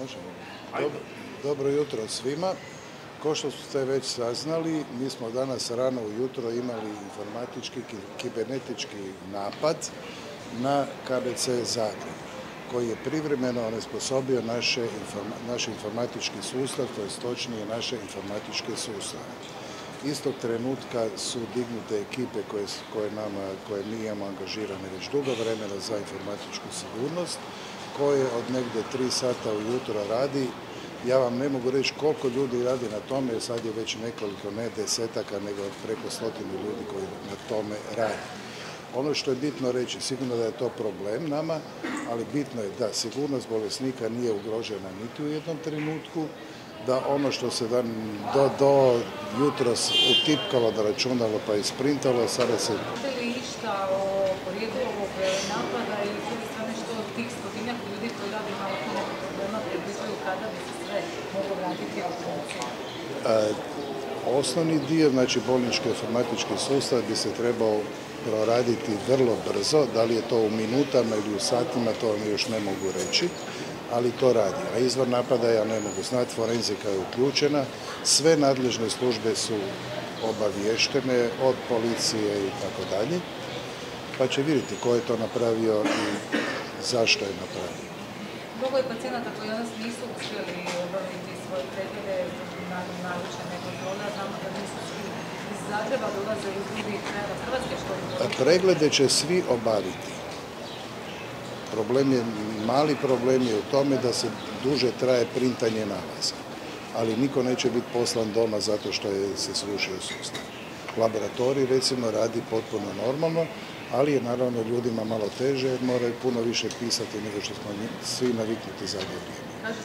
Možemo. Dobro, dobro jutro svima. Ko što ste već saznali, mi smo danas rano ujutro imali informatički, ki- kibernetički napad na KBC Zagreb, koji je privremeno onesposobio naše naš informatički sustav, to je točnije naše informatičke sustave. Istog trenutka su dignute ekipe koje, koje, nama, koje mi imamo angažirane već dugo vremena za informatičku sigurnost, koje od negdje 3 sata ujutro radi. Ja vam ne mogu reći koliko ljudi radi na tome, jer sad je već nekoliko, ne desetaka, nego preko stotinu ljudi koji na tome radi. Ono što je bitno reći, sigurno da je to problem nama, ali bitno je da sigurnost bolesnika nije ugrožena niti u jednom trenutku, da ono što se dan do, do jutros utipkalo na računalo pa isprintalo, sada se Znate li išta o porijeklu ovog e, napada i s druge strane što od tih stotinjak ljudi koji radi malo tu nekog problema predviđaju kada bi se vratiti funkciju? Osnovni dio, znači bolnički informatički sustav bi se trebao proraditi vrlo brzo, da li je to u minutama ili u satima, to vam još ne mogu reći, ali to radi. A izvor napada ja ne mogu znati, forenzika je uključena, sve nadležne službe su obaviještene od policije i tako dalje, pa će vidjeti ko je to napravio i zašto je napravio. Mnogo je pacijenata koji danas nisu uspjeli obaviti svoje preglede na naručene kontrole, a znamo da nisu svi iz Zagreba dolaze iz drugih krajeva Hrvatske što Preglede će svi obaviti. Problem je, mali problem je u tome da se duže traje printanje nalaza. Ali niko neće biti poslan doma zato što je se srušio sustav. Laboratorij recimo radi potpuno normalno, ali je naravno ljudima malo teže jer moraju puno više pisati nego što smo svi naviknuti zadnje vrijeme.